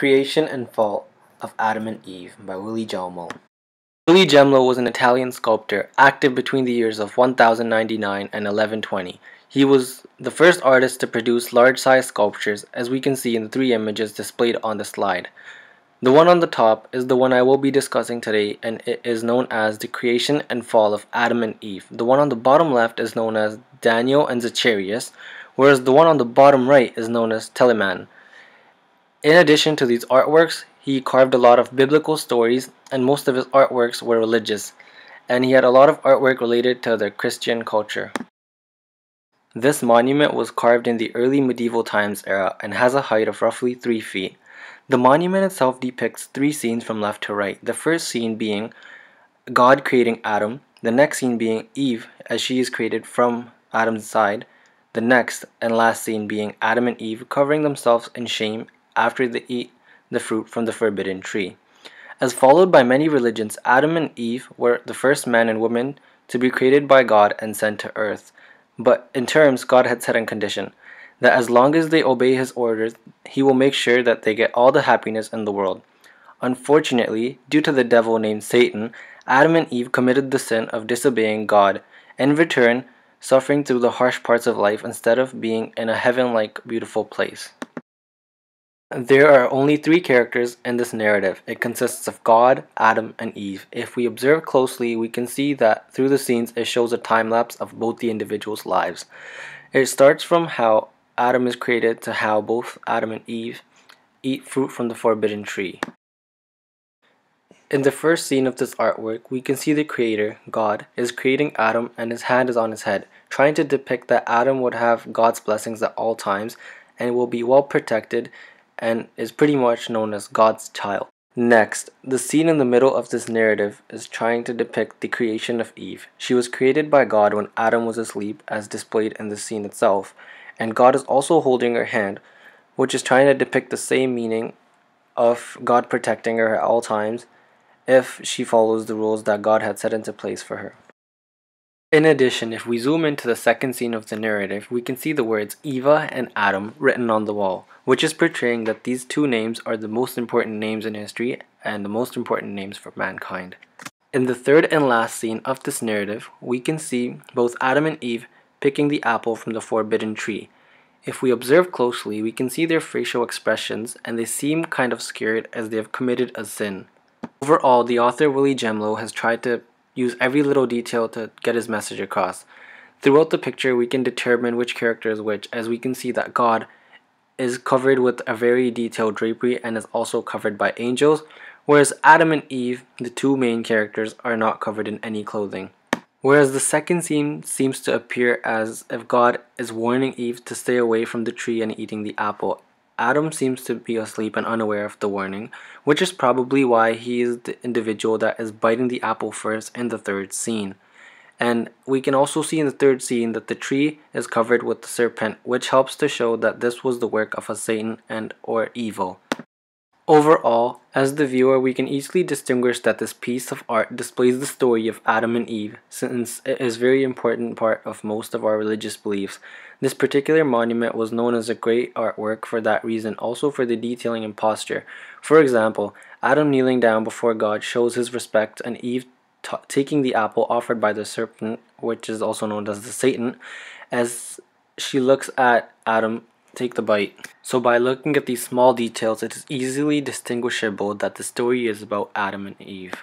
Creation and Fall of Adam and Eve by Wiligelmo. Willie Gemlo was an Italian sculptor, active between the years of 1099 and 1120. He was the first artist to produce large-size sculptures, as we can see in the three images displayed on the slide. The one on the top is the one I will be discussing today, and it is known as the creation and fall of Adam and Eve. The one on the bottom left is known as Daniel and Zacharias, whereas the one on the bottom right is known as Telemann. In addition to these artworks, he carved a lot of biblical stories, and most of his artworks were religious, and he had a lot of artwork related to the Christian culture. This monument was carved in the early medieval times era and has a height of roughly 3 feet. The monument itself depicts three scenes from left to right, the first scene being God creating Adam, the next scene being Eve as she is created from Adam's side, the next and last scene being Adam and Eve covering themselves in shame after they eat the fruit from the forbidden tree. As followed by many religions, Adam and Eve were the first man and woman to be created by God and sent to earth. But in terms, God had set a condition that as long as they obey His orders, He will make sure that they get all the happiness in the world. Unfortunately, due to the devil named Satan, Adam and Eve committed the sin of disobeying God, in return, suffering through the harsh parts of life instead of being in a heaven like beautiful place. There are only three characters in this narrative. It consists of God, Adam, and Eve. If we observe closely, we can see that through the scenes it shows a time lapse of both the individuals' lives. It starts from how Adam is created to how both Adam and Eve eat fruit from the forbidden tree. In the first scene of this artwork, we can see the creator, God, is creating Adam and his hand is on his head, trying to depict that Adam would have God's blessings at all times and will be well protected and is pretty much known as God's child. Next, the scene in the middle of this narrative is trying to depict the creation of Eve. She was created by God when Adam was asleep, as displayed in the scene itself, and God is also holding her hand, which is trying to depict the same meaning of God protecting her at all times if she follows the rules that God had set into place for her. In addition, if we zoom into the second scene of the narrative, we can see the words Eva and Adam written on the wall, which is portraying that these two names are the most important names in history and the most important names for mankind. In the third and last scene of this narrative, we can see both Adam and Eve picking the apple from the forbidden tree. If we observe closely, we can see their facial expressions and they seem kind of scared as they have committed a sin. Overall, the author Wiligelmo has tried to use every little detail to get his message across. Throughout the picture, we can determine which character is which, as we can see that God is covered with a very detailed drapery and is also covered by angels, whereas Adam and Eve, the two main characters, are not covered in any clothing. Whereas the second scene seems to appear as if God is warning Eve to stay away from the tree and eating the apple, Adam seems to be asleep and unaware of the warning, which is probably why he is the individual that is biting the apple first in the third scene. And we can also see in the third scene that the tree is covered with the serpent, which helps to show that this was the work of a Satan and or evil. Overall, as the viewer, we can easily distinguish that this piece of art displays the story of Adam and Eve, since it is a very important part of most of our religious beliefs. This particular monument was known as a great artwork for that reason, also for the detailing and posture. For example, Adam kneeling down before God shows his respect, and Eve taking the apple offered by the serpent, which is also known as the Satan, as she looks at Adam take the bite. So by looking at these small details, it is easily distinguishable that the story is about Adam and Eve.